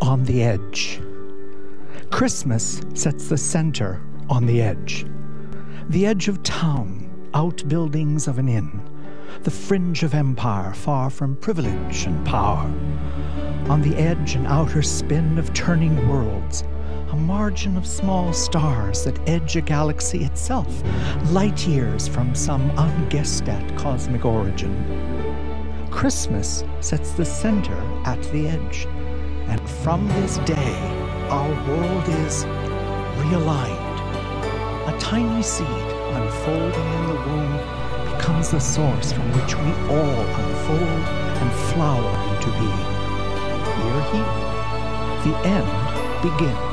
on the edge. Christmas sets the center on the edge. The edge of town, outbuildings of an inn, the fringe of empire far from privilege and power. On the edge and outer spin of turning worlds, a margin of small stars that edge a galaxy itself, light years from some unguessed at cosmic origin. Christmas sets the center at the edge, and from this day, our world is realigned. A tiny seed unfolding in the womb becomes the source from which we all unfold and flower into being. Here. The end begins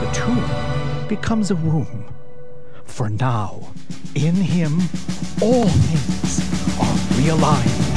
the tomb becomes a womb. For now, in him, all things are realigned.